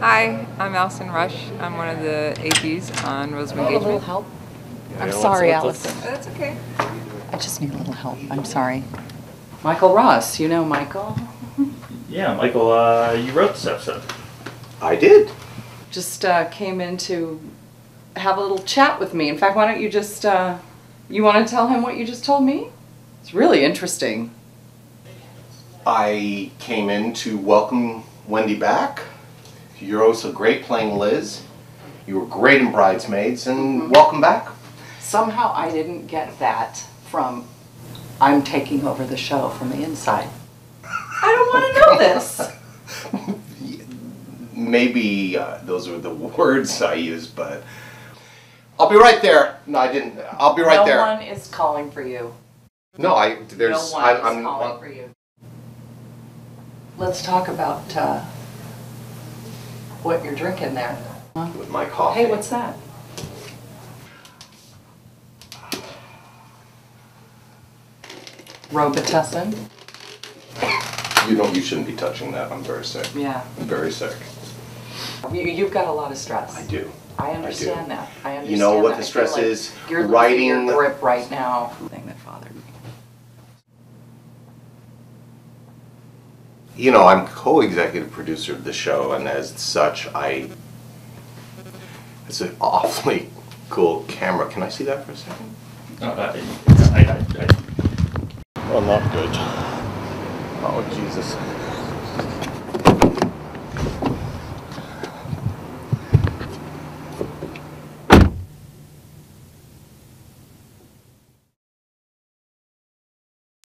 Hi, I'm Alison Rush. I'm one of the APs on Rules of A little Engagement. help? I'm sorry, let's- let's- Allison. That's okay. I just need a little help. I'm sorry. Michael Ross, you know Michael? Yeah, Michael, uh, you wrote this episode. I did. Just uh, came in to have a little chat with me. In fact, why don't you just, uh, you want to tell him what you just told me? It's really interesting. I came in to welcome Wendi back. You're also great playing Liz. You were great in Bridesmaids, and welcome back. Somehow I didn't get that from, I'm taking over the show from the inside. I don't want to know this. Maybe uh, those were the words I used, but I'll be right there. No, I didn't. I'll be right no there. one is calling for you. No, I there's. no one I, is I'm. calling for you. Let's talk about uh, what you're drinking there. with my coffee. Hey, what's that? Robitussin? You don't. You shouldn't be touching that. I'm very sick. Yeah. I'm very sick. You, you've got a lot of stress. I do. I understand that. I understand You know what that. the stress like is? You're Writing- your grip right now. Thing that bothered me. You know, I'm co-executive producer of the show, and as such, I. It's an awfully cool camera. Can I see that for a second? Oh, uh, I, I, I, Well, not good. Oh, Jesus.